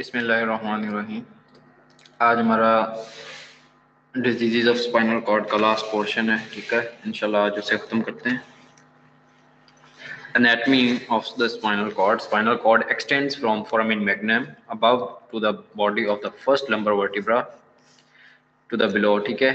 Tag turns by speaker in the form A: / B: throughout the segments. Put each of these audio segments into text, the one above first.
A: बिस्मिल्लाहिर्रहमानिर्रहीम आज हमारा डिज़ीज़ ऑफ़ स्पाइनल कॉर्ड का लास्ट पोर्शन है ठीक है इंशाल्लाह आज उसे ख़त्म करते हैं anatomy of the spinal cord spinal cord extends from foramen magnum above to the body of the first lumbar vertebra to the below ठीक है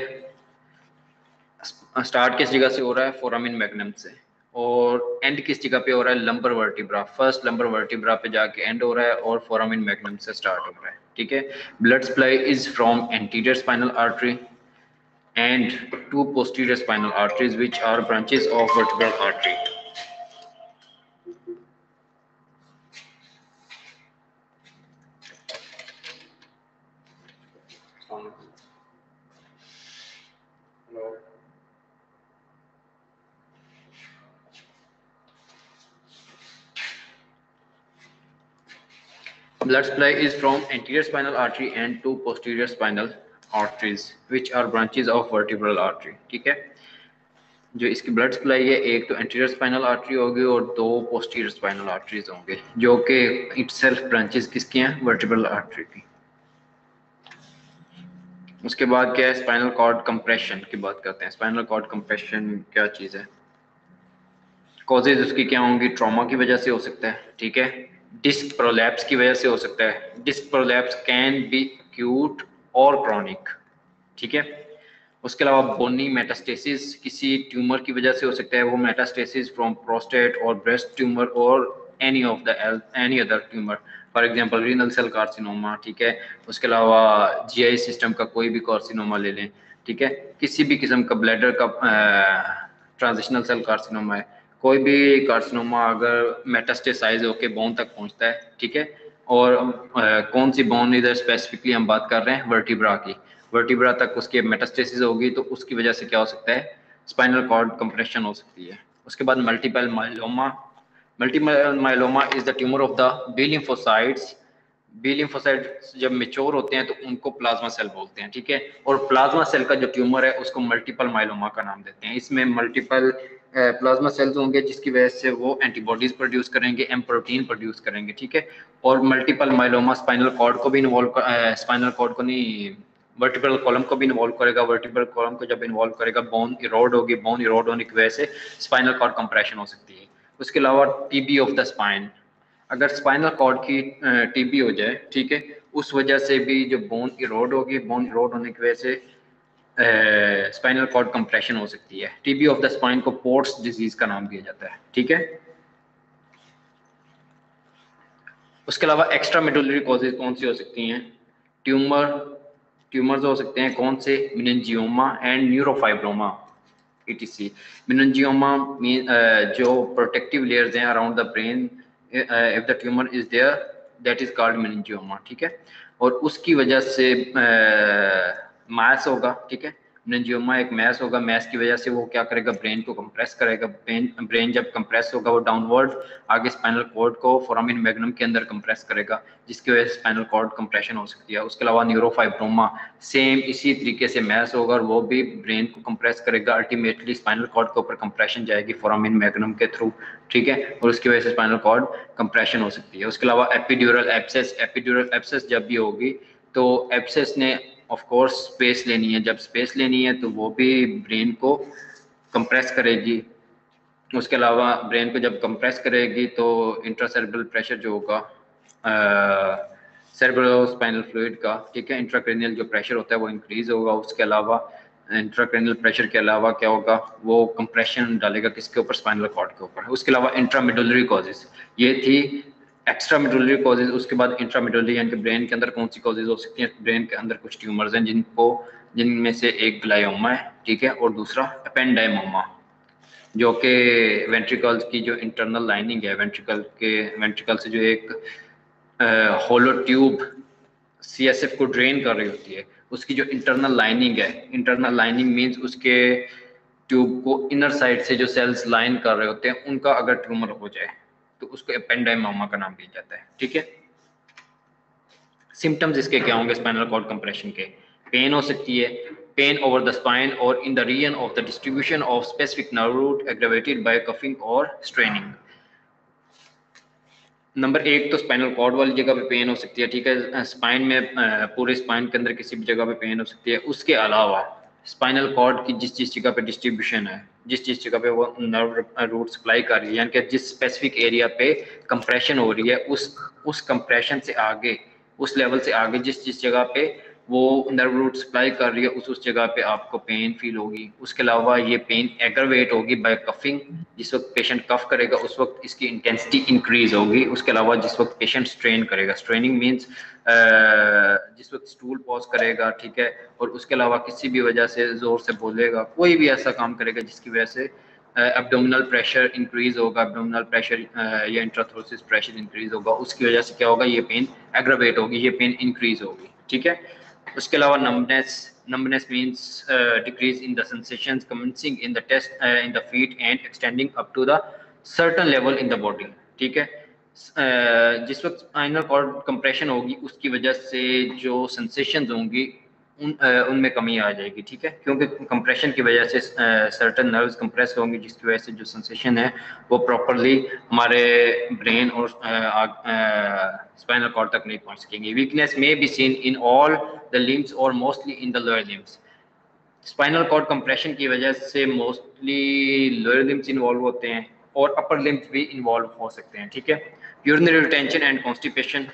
A: स्टार्ट किस जगह से हो रहा है फोरामिन मैग्नम से और एंड किस जगह पे हो रहा है? Lumbar vertebra first lumbar vertebra पे जाके एंड हो रहा है और फोरामिन मैग्नम से स्टार्ट हो रहा है, ठीक है? Blood supply is from anterior spinal artery and to posterior spinal arteries which are branches of vertebral artery blood supply is from anterior spinal artery and two posterior spinal arteries, which are branches of vertebral artery, ठीक है? जो इसकी blood supply है, एक तो anterior spinal artery होगी और दो पोस्टीरियर स्पाइनल आर्टरीज होंगे, जो कि इटसेल्फ ब्रांचेस किसकी हैं? वर्टिब्रल आर्टरी की। उसके बाद क्या है? स्पाइनल कॉर्ड कंप्रेशन की बात करते हैं। स्पाइनल कॉर्ड कंप्रेशन क्या चीज़ है? कॉजेज उसकी क्या होंगी? ट्रॉमा की वजह से हो सकता है, ठीक है? डिस्क प्रोलैप्स की वजह से हो सकता है। Disc prolapse can be acute और क्रॉनिक, ठीक है? उसके अलावा बोनी मेटास्टेसिस किसी ट्यूमर की वजह से हो सकता है। वो मेटास्टेसिस फ्रॉम प्रोस्टेट और ब्रेस्ट ट्यूमर और any of the any other tumour. For example renal cell carcinoma ठीक है? उसके अलावा जीआई सिस्टम का कोई भी कार्सिनोमा ले लें, ठीक है? किसी भी किस्म का ब्लैडर का ट्रांजिशनल सेल कार्सिनोमा है। कोई भी कार्सिनोमा अगर मेटास्टेसाइज होके बोन तक पहुँचता है ठीक है? और आ, कौन सी बोन इधर स्पेसिफिकली हम बात कर रहे हैं? वर्टिब्रा की। वर्टिब्रा तक उसके मेटास्टेसिस होगी तो उसकी वजह से क्या हो सकता है? स्पाइनल कॉर्ड कंप्रेशन हो सकती है। उसके बाद multiple myeloma multiple myeloma is the tumour of the B lymphocytes B जब मेच्योर होते हैं तो उनको प्लाज्मा सेल बोलते हैं ठीक है? और प्लाज्मा सेल का जो ट्यूमर है उसको मल्टीपल माइलोमा का नाम देते हैं। इसमें मल्टीपल प्लाज्मा सेल्स होंगे, जिसकी वजह से वो एंटीबॉडीज प्रोड्यूस करेंगे एम प्रोटीन प्रोड्यूस करेंगे, ठीक है? और मल्टीपल माइलोमा स्पाइनल कॉर्ड को भी इन्वॉल्व स्पाइनल कॉर्ड को नहीं वर्टिब्रल कॉलम को भी इन्वॉल्व करेगा। वर्टिब्रल कॉलम को जब इन्वॉल्व करेगा बोन इरोड होगी। बोन इरोड होने की वजह से स्पाइनल कॉर्ड कंप्रेशन हो सकती है। उसके अलावा टीबी ऑफ़ द स्पाइन अगर स्पाइनल कॉर्ड की टीबी हो जाए, ठीक है? उस वजह से भी जो बोन इरोड होगी बोन इरोड होने की वजह से स्पाइनल कॉर्ड कंप्रेशन हो सकती है। टीबी ऑफ़ द स्पाइन को पोर्ट्स डिज़ीज़ का नाम दिया जाता है ठीक है? उसके अलावा एक्स्ट्रा मेडुलरी कॉजेज कौन सी हो सकती हैं? ट्यूमर ट्यूमर्स हो सकते हैं कौन से? Meningioma and neurofibroma etc meningioma जो प्रोटेक्टिव लेयर्स हैं around the brain if the tumour is there that is called meningioma ठीक है? और उसकी वजह से uh, मैस होगा, ठीक है? नंजियोमा एक मैस होगा मैस की वजह से वो क्या करेगा? ब्रेन को कंप्रेस करेगा। ब्रेन ब्रेन जब कंप्रेस होगा, वो डाउनवर्ड आगे स्पाइनल कॉर्ड को फोरामिन मैग्नम के अंदर कंप्रेस करेगा, जिसकी वजह से स्पाइनल कॉर्ड कंप्रेशन हो सकती है। उसके अलावा न्यूरोफाइब्रोमा सेम इसी तरीके से मैस होगा और वो भी ब्रेन को कंप्रेस करेगा। अल्टीमेटली स्पाइनल कॉर्ड के ऊपर कंप्रेशन जाएगी फोरामिन मैग्नम के थ्रू ठीक है? और उसकी वजह से स्पाइनल कॉर्ड कंप्रेशन हो सकती है। उसके अलावा एपिड्यूरल एप्सेस एपिड्यूरल एप्सेस जब भी होगी तो एप्सेस ने ऑफ़ कोर्स स्पेस लेनी है। जब स्पेस लेनी है तो वो भी ब्रेन को कंप्रेस करेगी। उसके अलावा ब्रेन को जब कंप्रेस करेगी तो इंट्रासेरेब्रल प्रेशर जो होगा सेरेब्रो स्पाइनल फ्लूइड का, ठीक है? इंट्राक्रेनियल जो प्रेशर होता है, वो इंक्रीज होगा। उसके अलावा इंट्राक्रेनियल प्रेशर के अलावा क्या होगा? वो कंप्रेशन डालेगा किसके ऊपर? स्पाइनल कॉर्ड के ऊपर। उसके अलावा इंट्रामिडुलरी कॉजेज ये थी एक्स्ट्रा मिडोलरी कॉजेज उसके बाद इंट्रा मिडोलरी यानी कि ब्रेन के अंदर कौन सी कॉजेज हो सकती हैं ब्रेन के अंदर कुछ ट्यूमर्स हैं जिनको जिनमें से एक ग्लायोमा है ठीक है और दूसरा अपेंडाइमोमा जो कि वेंट्रिकल्स की जो इंटरनल लाइनिंग है वेंट्रिकल के वेंट्रिकल से जो एक होलो ट्यूब सीएसएफ को ड्रेन कर रही होती है उसकी जो इंटरनल लाइनिंग है इंटरनल लाइनिंग मीन्स उसके ट्यूब को इनर साइड से जो सेल्स लाइन कर रहे होते हैं उनका अगर ट्यूमर हो जाए तो उसको एपेंडाइमामा का नाम दिया जाता है, ठीक है? सिम्टम्स इसके क्या होंगे? स्पाइनल कॉर्ड कंप्रेशन के। पेन हो सकती है। पेन ओवर द स्पाइन और in the region of the distribution of specific nerve root aggravated by coughing और स्ट्रेनिंग नंबर एक तो स्पाइनल कॉर्ड वाली जगह पे पेन हो सकती है, ठीक है? स्पाइन में पूरे स्पाइन के अंदर किसी भी जगह पे पेन हो सकती है। उसके अलावा स्पाइनल कॉर्ड की जिस जिस जगह पे डिस्ट्रीब्यूशन है जिस जिस जगह पे वो नर्व रूट सप्लाई कर रही है, यानी कि जिस स्पेसिफिक एरिया पे कंप्रेशन हो रही है, उस उस कंप्रेशन से आगे, उस लेवल से आगे, जिस जिस जगह पे वो नर्व रूट सप्लाई कर रही है, उस उस जगह पे आपको पेन फील होगी। उसके अलावा ये पेन एग्रवेट होगी बाय कफिंग जिस वक्त पेशेंट कफ करेगा, उस वक्त इसकी इंटेंसिटी इंक्रीज होगी। उसके अलावा जिस वक्त पेशेंट स्ट्रेन करेगा स्ट्रेनिंग मीन्स जिस वक्त स्टूल पॉज करेगा, ठीक है, और उसके अलावा किसी भी वजह से ज़ोर से बोलेगा, कोई भी ऐसा काम करेगा जिसकी वजह से एब्डोमिनल प्रेशर इंक्रीज होगा एब्डोमिनल प्रेशर या इंट्राथोसिस प्रेशर इंक्रीज होगा। उसकी वजह से क्या होगा, ये पेन एग्रावेट होगी, ये पेन इंक्रीज होगी, ठीक है? उसके अलावा numbness numbness means decrease in the sensations in the in the feet and extending up to the certain level in the body ठीक है? जिस वक्त स्पाइनल कॉर्ड कंप्रेशन होगी, उसकी वजह से जो सेंसेशन होंगी उन उनमें कमी आ जाएगी, ठीक है? क्योंकि कंप्रेशन की वजह से सर्टन नर्व्स कंप्रेस होंगे, जिसकी वजह से जो सेंसेशन है, वो प्रॉपरली हमारे ब्रेन और स्पाइनल कॉर्ड तक नहीं पहुँच सकेंगे। Weakness may be seen in all the limbs और mostly in the lower limbs spinal cord compression की वजह से मोस्टली लोअर लिम्स इन्वॉल्व होते हैं और अपर लिम्स भी इन्वॉल्व हो सकते हैं, ठीक है? यूरिनरी रिटेंशन एंड कॉन्स्टिपेशन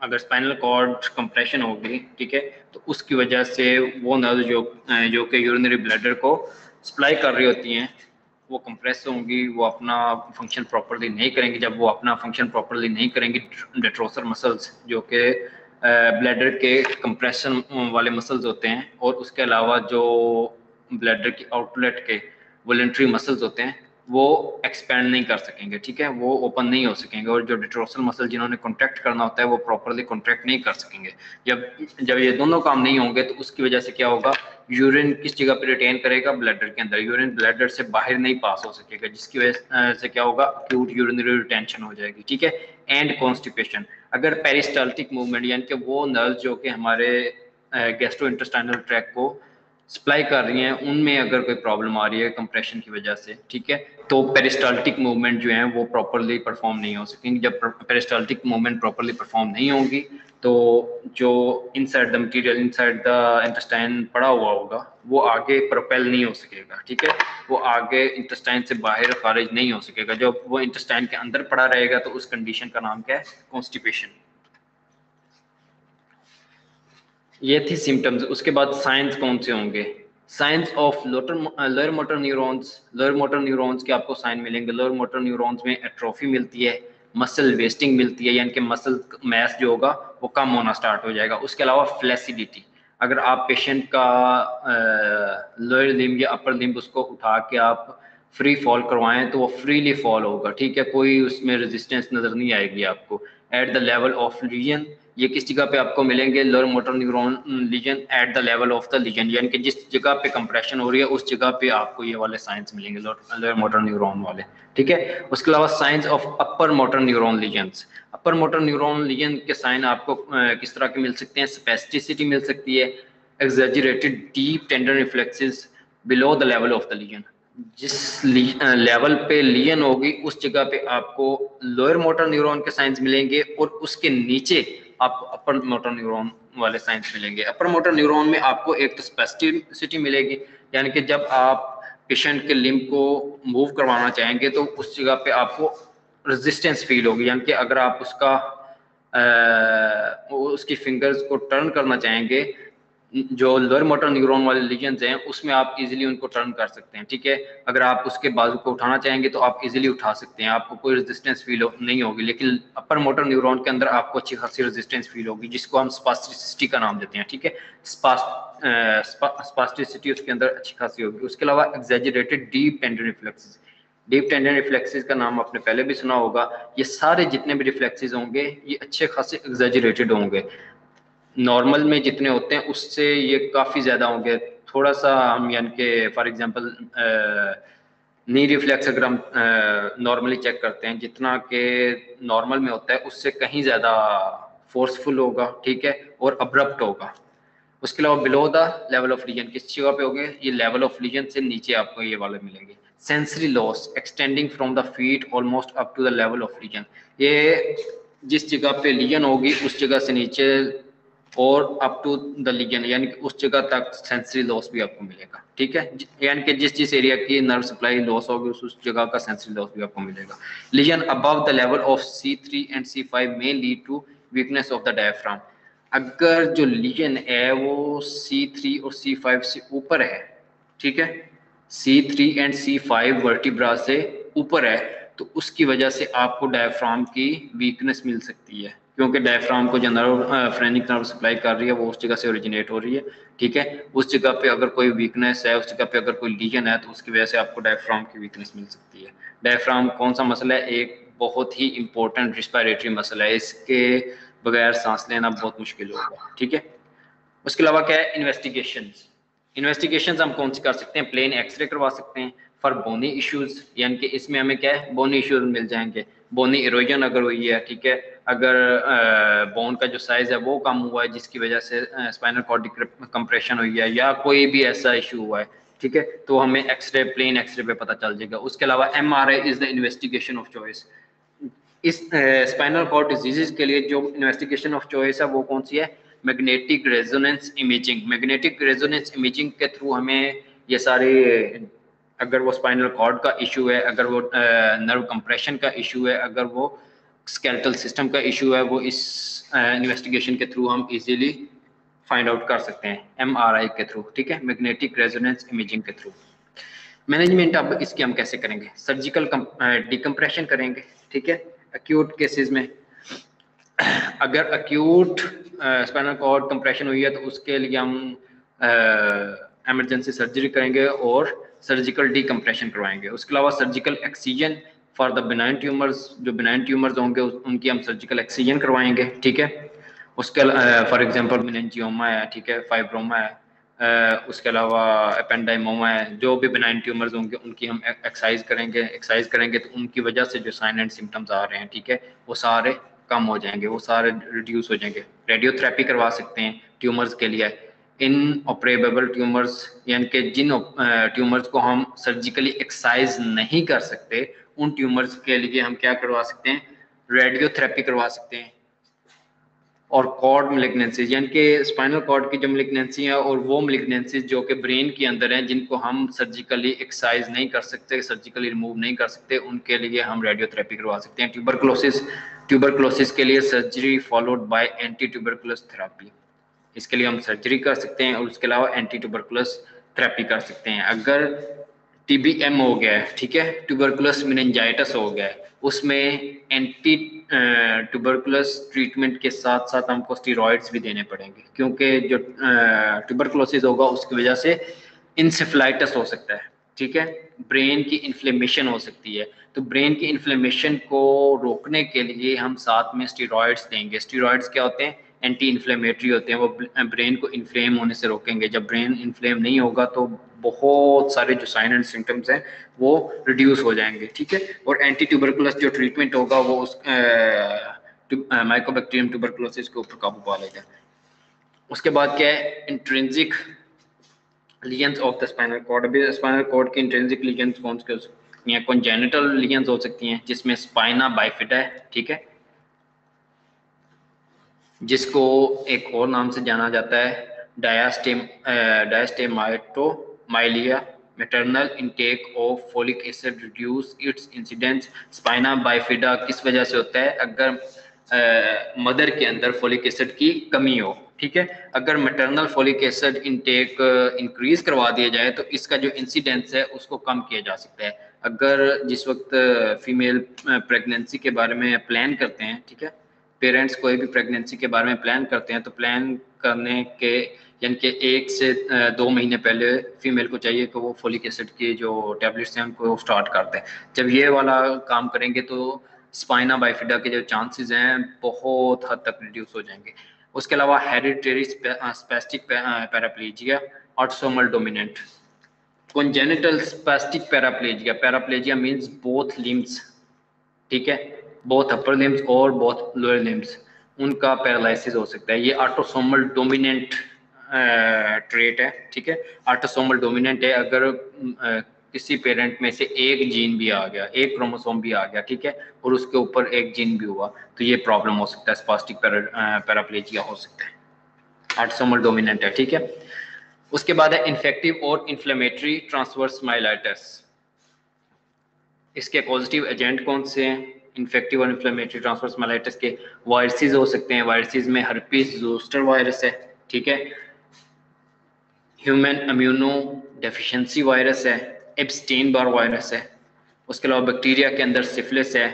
A: अगर स्पाइनल कॉर्ड कंप्रेशन होगी ठीक है? तो उसकी वजह से वो नर्व जो जो कि यूरिनरी ब्लैडर को सप्लाई कर रही होती हैं, वो कंप्रेस होंगी, वो अपना फ़ंक्शन प्रॉपरली नहीं करेंगी। जब वो अपना फ़ंक्शन प्रॉपरली नहीं करेंगी डेट्रोसर मसल्स जो कि ब्लैडर के कंप्रेशन वाले मसल्स होते हैं, और उसके अलावा जो ब्लैडर की आउटलेट के वॉलेंट्री मसल्स होते हैं वो एक्सपेंड नहीं कर सकेंगे, ठीक है? वो ओपन नहीं हो सकेंगे और जो डिट्रोसल मसल जिन्होंने कॉन्ट्रैक्ट करना होता है, वो प्रॉपरली कॉन्ट्रैक्ट नहीं कर सकेंगे। जब जब ये दोनों काम नहीं होंगे तो उसकी वजह से क्या होगा? यूरिन किस जगह पर रिटेन करेगा? ब्लडर के अंदर। यूरिन ब्लडर से बाहर नहीं पास हो सकेगा, जिसकी वजह से क्या होगा? अक्यूट यूरिनरी रिटेंशन हो जाएगी, ठीक है? एंड कॉन्स्टिपेशन अगर पेरिस्टाल्टिक मूवमेंट यानी कि वो नर्व जो कि हमारे गैस्ट्रो इंटेस्टाइनल ट्रैक को सप्लाई कर रही हैं, उनमें अगर कोई प्रॉब्लम आ रही है कंप्रेशन की वजह से, ठीक है? तो पेरिस्टाल्टिक मूवमेंट जो है, वो प्रॉपरली परफॉर्म नहीं हो सकेंगे। जब पेरिस्टाल्टिक मूवमेंट प्रॉपरली परफॉर्म नहीं होगी तो जो inside the material inside the intestine पड़ा हुआ होगा, वो आगे प्रोपेल नहीं हो सकेगा, ठीक है? वो आगे इंटेस्टाइन से बाहर खारिज नहीं हो सकेगा। जब वो इंटेस्टाइन के अंदर पड़ा रहेगा तो उस कंडीशन का नाम क्या है? कॉन्स्टिपेशन ये थी सिम्टम्स उसके बाद साइंस कौन से होंगे? Signs of loiter lower motor neurons lower motor neurons के आपको साइन मिलेंगे. लोअर मोटर न्यूरॉन्स में एट्रोफी मिलती है मसल वेस्टिंग मिलती है, यानी कि मसल मैस जो होगा, वो कम होना स्टार्ट हो जाएगा. उसके अलावा फ्लेसिडिटी अगर आप पेशेंट का लोअर लिम्ब या अपर लिम्ब उसको उठा के आप फ्री फॉल करवाएँ तो वो फ्रीली फॉल होगा. ठीक है? कोई उसमें रेजिस्टेंस नज़र नहीं आएगी आपको. At the level of lesion ये किस जगह पे आपको मिलेंगे? Lower motor neuron lesion at the level of the lesion यानी कि जिस जगह पे कंप्रेशन हो रही है, उस जगह पे आपको ये वाले साइंस मिलेंगे लोअर मोटर न्यूरॉन वाले, ठीक है? उसके अलावा signs of upper motor neuron lesions upper motor neuron lesion के साइन आपको किस तरह के मिल सकते हैं? स्पेस्टिसिटी मिल सकती है exaggerated deep tendon reflexes below the level of the lesion जिस लेवल पे लियन होगी, उस जगह पे आपको लोअर मोटर न्यूरॉन के साइंस मिलेंगे और उसके नीचे आप अपर मोटर न्यूरोन वाले साइंस मिलेंगे। अपर मोटर न्यूरोन में आपको एक तो स्पेसिटी मिलेगी यानी कि जब आप पेशेंट के लिम्ब को मूव करवाना चाहेंगे तो उस जगह पे आपको रेजिस्टेंस फील होगी। यानी कि अगर आप उसका आ, उसकी फिंगर्स को टर्न करना चाहेंगे जो लोअर मोटर न्यूरॉन वाले लीजन्स हैं उसमें आप इजीली उनको टर्न कर सकते हैं ठीक है? अगर आप उसके बाजू को उठाना चाहेंगे तो आप इजीली उठा सकते हैं। आपको कोई रेजिस्टेंस फील हो, नहीं होगी लेकिन अपर मोटर न्यूरॉन के अंदर आपको अच्छी खासी रेजिस्टेंस फील होगी जिसको हम स्पास्टिसिटी का नाम देते हैं ठीक है? स्पास्टिसिटी उसके अंदर अच्छी खासी होगी। उसके अलावा exaggerated deep tendon reflexes deep tendon reflexes का नाम आपने पहले भी सुना होगा। ये सारे जितने भी रिफ्लेक्सेस होंगे ये अच्छे खासे एग्जेजरेटेड होंगे। नॉर्मल में जितने होते हैं, उससे ये काफ़ी ज़्यादा होंगे। थोड़ा सा हम यानी कि फॉर एग्जांपल नी रिफ्लेक्स अगर हम नॉर्मली चेक करते हैं, जितना के नॉर्मल में होता है, उससे कहीं ज़्यादा फोर्सफुल होगा, ठीक है, और अब्रप्ट होगा। उसके अलावा below the level of lesion किस जगह पे होंगे? ये लेवल ऑफ़ रीजन से नीचे आपको ये वाले मिलेंगे। Sensory loss extending from the feet almost up to the level of lesion ये जिस जगह पे लीजन होगी, उस जगह से नीचे और अप टू द लीजन यानी कि उस जगह तक सेंसरी लॉस भी आपको मिलेगा, ठीक है? यानी कि जिस जिस एरिया की नर्व सप्लाई लॉस होगी, उस उस जगह का सेंसरी लॉस भी आपको मिलेगा। Lesion above the level of C three and C five may lead to weakness of the diaphragm अगर जो लीजन है, वो सी थ्री और सी फाइव से ऊपर है, ठीक है? C three and C five vertebra से ऊपर है तो उसकी वजह से आपको डायफ्राम की वीकनेस मिल सकती है। क्योंकि डायफ्राम को जो नर्व फ्रेनिक नर्व सप्लाई कर रही है, वो उस जगह से ओरिजिनेट हो रही है, ठीक है? उस जगह पे अगर कोई वीकनेस है, उस जगह पे अगर कोई लीजन है तो उसकी वजह से आपको डायफ्राम की वीकनेस मिल सकती है। डायफ्राम कौन सा मसला है? एक बहुत ही इंपॉर्टेंट रिस्पायरेटरी मसला है। इसके बगैर सांस लेना बहुत मुश्किल होगा, ठीक है? उसके अलावा क्या है? इन्वेस्टिगेशन इन्वेस्टिगेशन हम कौन सी कर सकते हैं? प्लेन एक्सरे करवा सकते हैं फॉर बोनी इश्यूज़ यानी कि इसमें हमें क्या है? बोनी इश्यूज़ मिल जाएँगे। बोनी इरोजन अगर हुई है, ठीक है? अगर बोन का जो साइज़ है वो कम हुआ है, जिसकी वजह से स्पाइनल कॉर्ड कंप्रेशन हुई है या कोई भी ऐसा इशू हुआ है, ठीक है? तो हमें एक्सरे प्लेन एक्सरे पे पता चल जाएगा। उसके अलावा M R I is the investigation of choice इस स्पाइनल कॉर्ड डिज़ीज़ के लिए जो इन्वेस्टिगेशन ऑफ़ चॉइस है वो कौन सी है? Magnetic resonance imaging magnetic resonance imaging के थ्रू हमें ये सारे, अगर वो स्पाइनल कॉर्ड का इशू है, अगर वो नर्व कंप्रेशन का इशू है, अगर वो स्केलेटल सिस्टम का इशू है, वो इस इन्वेस्टिगेशन के थ्रू हम इजीली फाइंड आउट कर सकते हैं एमआरआई के थ्रू ठीक है? मैग्नेटिक रेजोनेंस इमेजिंग के थ्रू मैनेजमेंट अब इसकी हम कैसे करेंगे? सर्जिकल डिकम्प्रेशन करेंगे, ठीक है? अक्यूट केसेस में। अगर अक्यूट स्पाइनल कॉर्ड कंप्रेशन हुई है तो उसके लिए हम एमरजेंसी सर्जरी करेंगे और सर्जिकल डिकम्प्रेशन करवाएँगे। उसके अलावा surgical excision for the benign tumours जो बिनाइन ट्यूमर्स होंगे उनकी हम सर्जिकल एक्सीजन करवाएँगे ठीक है? उसके फॉर एग्जांपल मिनेंजियोमा है ठीक है? फाइब्रोमा है Uh, उसके अलावा अपेंडाइमोमा है जो भी बिनाइन ट्यूमर्स होंगे उनकी हम एक्सरसाइज करेंगे एक्सरसाइज करेंगे तो उनकी वजह से जो साइन एंड सिम्टम्स आ रहे हैं ठीक है? वो सारे कम हो जाएँगे वो सारे रिड्यूस हो जाएँगे। रेडियोथेरेपी करवा सकते हैं ट्यूमर्स के लिए। इन ऑपरेबल ट्यूमर्स यानी कि जिन ट्यूमर्स को हम सर्जिकली एक्सरसाइज नहीं कर सकते उन ट्यूमर्स के लिए हम क्या करवा सकते हैं? रेडियोथेरेपी करवा सकते हैं। और कॉर्ड मिलिग्नेंसीज यानी कि स्पाइनल कॉर्ड की जो मिलिग्नेंसी है और वो मिलिग्नेंसीज जो कि ब्रेन के अंदर हैं, जिनको हम सर्जिकली एक्सरसाइज नहीं कर सकते सर्जिकली रिमूव नहीं कर सकते, उनके लिए हम रेडियोथेरेपी करवा सकते हैं। ट्यूबरक्लोसिस ट्यूबरक्लोसिस के लिए surgery followed by anti tuberculous therapy इसके लिए हम सर्जरी कर सकते हैं और उसके अलावा एंटी ट्यूबरकुलस थेरापी कर सकते हैं। अगर टीबीएम हो गया है ठीक है? ट्यूबरकुलस मिनेंजाइटिस हो गया। है उसमें एंटी ट्यूबरकुलस ट्रीटमेंट के साथ साथ हमको स्टीरॉइड्स भी देने पड़ेंगे, क्योंकि जो ट्यूबरकुलोसिस होगा उसकी वजह से इंसेफ्लाइटस हो सकता है, ठीक है? ब्रेन की इन्फ्लेमेशन हो सकती है। तो ब्रेन की इन्फ्लेमेशन को रोकने के लिए हम साथ में स्टीरॉइड्स देंगे। स्टीरॉइड्स क्या होते हैं? एंटी इन्फ्लेमेटरी होते हैं। वो ब्रेन को इन्फ्लेम होने से रोकेंगे। जब ब्रेन इन्फ्लेम नहीं होगा तो बहुत सारे जो साइन एंड सिम्टम्स हैं, वो रिड्यूस हो जाएँगे, ठीक है? और एंटी ट्यूबरकुलस जो ट्रीटमेंट होगा, वो उस माइकोबैक्टीरियम ट्यूबरकुलोसिस के ऊपर काबू पा लेगा। उसके बाद क्या है? Intrinsic lesions of the spinal cord अभी स्पाइनल कॉर्ड के इंट्रेंसिक लीजन्स कौन से हो सकती हैं कॉन्जेनिटल हो सकती हैं, जिसमें स्पाइना बाइफिटा है, ठीक है? जिसको एक और नाम से जाना जाता है डायास्टेम diastematomyelia maternal intake of folic acid reduce its incidence spina bifida किस वजह से होता है? अगर मदर के अंदर फोलिक एसिड की कमी हो, ठीक है? अगर maternal folic acid intake increase करवा दिया जाए तो इसका जो इंसिडेंस है, उसको कम किया जा सकता है। अगर जिस वक्त फीमेल प्रेगनेंसी के बारे में प्लान करते हैं, ठीक है? पेरेंट्स कोई भी प्रेगनेंसी के बारे में प्लान करते हैं तो प्लान करने के यानी कि एक से दो महीने पहले फीमेल को चाहिए कि वो फोलिक एसिड की जो टेबलेट्स हैं उनको स्टार्ट कर दें। जब ये वाला काम करेंगे तो स्पाइना बाइफिडा के जो चांसेस हैं बहुत हद तक रिड्यूस हो जाएँगे। उसके अलावा hereditary spastic paraplegia autosomal dominant congenital spastic paraplegia paraplegia means both limbs ठीक है? बोथ अपर लिम्स और बोथ लोअर लिम्स उनका पैरालिसिस हो सकता है। ये ऑटोसोमल डोमिनेंट ट्रेट है, ठीक है? ऑटोसोमल डोमिनेंट है, अगर किसी पेरेंट में से एक जीन भी आ गया, एक क्रोमोसोम भी आ गया, ठीक है? और उसके ऊपर एक जीन भी हुआ तो ये प्रॉब्लम हो सकता है स्पास्टिक पैराप्लेजिया हो सकता है। आर्टसोमल डोमिनेंट है, ठीक है? उसके बाद है इन्फेक्टिव और इन्फ्लेमेटरी ट्रांसवर्स माइलाइटिस इसके पॉजिटिव एजेंट कौन से हैं? इन्फेक्टिव और इन्फ्लेमेटरी ट्रांसवर्स माइलाइटिस के वायरसेस हो सकते हैं। वायरसेस में हर्पीस जोस्टर वायरस है, ठीक है? ह्यूमन अम्यूनो डेफिशिएंसी वायरस है एब्सटीन बार वायरस है, उसके अलावा बैक्टीरिया के अंदर सिफिलिस है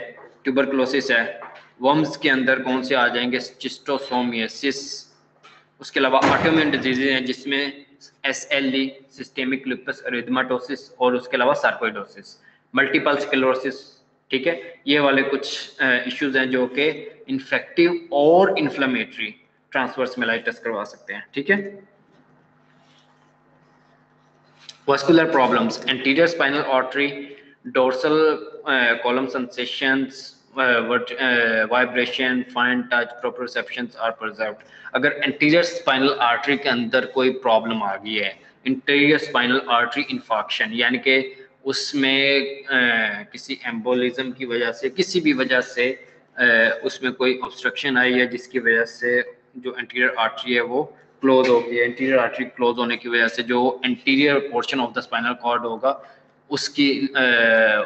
A: ट्यूबरक्लोसिस है वर्म्स के अंदर कौन से आ जाएँगे? चिस्टोसोमियसिस उसके अलावा ऑटोमिन डिज़ीज़ हैं, जिसमें S L D systemic lupus erythematosus और उसके अलावा सार्कोइडोसिस मल्टीपल स्क्लेरोसिस ठीक है? ये वाले कुछ इश्यूज़ हैं जो कि इन्फेक्टिव और इन्फ्लेमेटरी ट्रांसवर्स मेलाइटिस करवा सकते हैं, ठीक है? Vascular problems anterior spinal artery dorsal uh, column sensations vibration fine touch proprioceptions are preserved अगर एंटीरियर स्पाइनल आर्टरी के अंदर कोई प्रॉब्लम आ गई है इंटीरियर स्पाइनल आर्टरी इन्फॉक्शन यानी कि उसमें किसी एम्बोलिज्म की वजह से किसी भी वजह से उसमें कोई ऑब्स्ट्रक्शन आई है जिसकी वजह से जो एंटीरियर आर्टरी है वो क्लोज हो गई एंटीरियर आर्टरी क्लोज होने की वजह से जो anterior portion of the spinal cord होगा, उसकी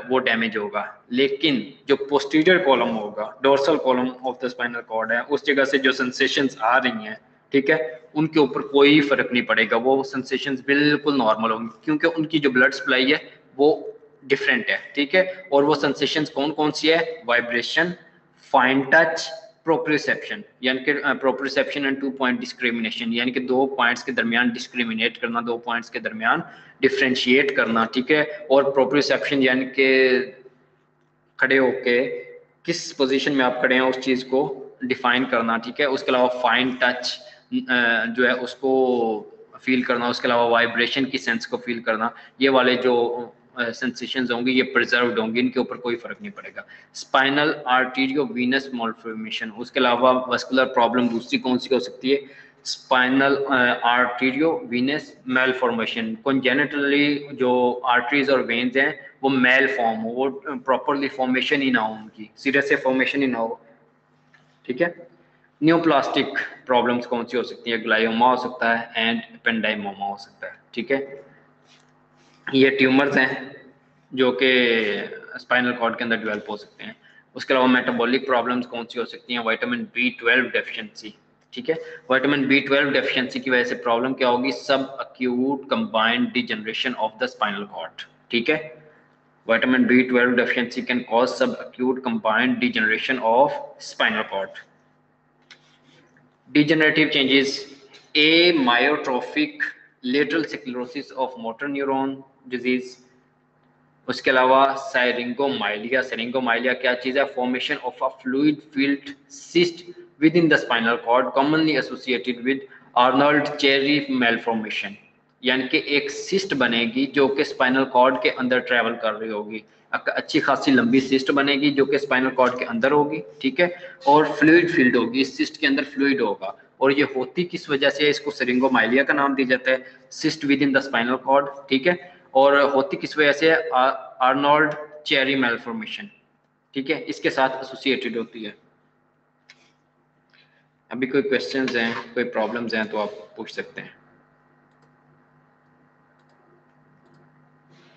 A: वो डैमेज होगा। लेकिन जो पोस्टीरियर कॉलम होगा dorsal column of the spinal cord है, उस जगह से जो सेंसेशंस आ रही हैं, ठीक है, उनके ऊपर कोई फ़र्क नहीं पड़ेगा। वो सेंसेशंस बिल्कुल नॉर्मल होंगी, क्योंकि उनकी जो ब्लड सप्लाई है, वो डिफरेंट है, ठीक है, और वो सेंसेशन कौन कौन सी है? वाइब्रेशन फाइन टच प्रोप्रिसेप्शन यानी कि proprioception and two point discrimination यानी कि दो पॉइंट्स के दरमियान डिस्क्रिमिनेट करना, दो पॉइंट्स के दरमियान डिफ्रेंशिएट करना, ठीक है? और प्रोप्रिसेप्शन यानी कि खड़े होके किस पोजीशन में आप खड़े हैं उस चीज़ को डिफाइन करना, ठीक है? उसके अलावा फाइन टच जो है उसको फील करना, उसके अलावा वाइब्रेशन की सेंस को फील करना, ये वाले जो सेंसेशन होंगे, ये प्रिजर्व होंगे, इनके ऊपर कोई फ़र्क नहीं पड़ेगा। स्पाइनल आर्टीरियो वीनस मॉल्फॉर्मेशन उसके अलावा वस्कुलर प्रॉब्लम दूसरी कौन सी हो सकती है? Spinal arterio venous malformation congenitally जो आर्टरीज और वेन्स हैं, वो मेल फॉर्म हो, वो प्रॉपरली फॉर्मेशन ही ना हो उनकी सीरियस से फॉर्मेशन ही ना हो। ठीक है? न्यूप्लास्टिक प्रॉब्लम्स कौन सी हो सकती है? ग्लाइोमा हो सकता है एंड पेंडाइमोमा हो सकता है। ठीक है? ये ट्यूमर्स हैं जो कि स्पाइनल कॉर्ड के अंदर डेवलप हो सकते हैं। उसके अलावा मेटाबॉलिक प्रॉब्लम्स कौन सी हो सकती हैं? वाइटामिन बी ट्वेल्व डेफिशिएंसी ठीक है? वाइटामिन बी ट्वेल्व डेफिशिएंसी की वजह से प्रॉब्लम क्या होगी? Sub acute combined degeneration of the spinal cord ठीक है? Deficiency can cause sub acute combined degeneration of spinal cord degenerative changes. A myotrophic lateral sclerosis of motor neuron disease उसके अलावा syringomyelia syringomyelia क्या चीज़ है? Formation of a fluid filled cyst within the spinal cord commonly associated with Arnold Chiari malformation यानी कि एक cyst बनेगी जो कि स्पाइनल कॉर्ड के अंदर ट्रेवल कर रही होगी। अच्छी खासी लंबी सिस्ट बनेगी जो कि स्पाइनल कॉर्ड के अंदर होगी, ठीक है? और फ्लूड फ़ील्ड होगी। इस सिस्ट के अंदर फ्लूड होगा। और ये होती किस वजह से इसको सरिंगोमाइलिया का नाम दिया जाता है। Cyst within the spinal cord ठीक है? और होती किस वजह से? आर्नोल्ड चेरी मेलफॉर्मेशन ठीक है? इसके साथ एसोसिएटेड होती है। अभी कोई क्वेश्चंस हैं, कोई प्रॉब्लम्स हैं तो आप पूछ सकते हैं।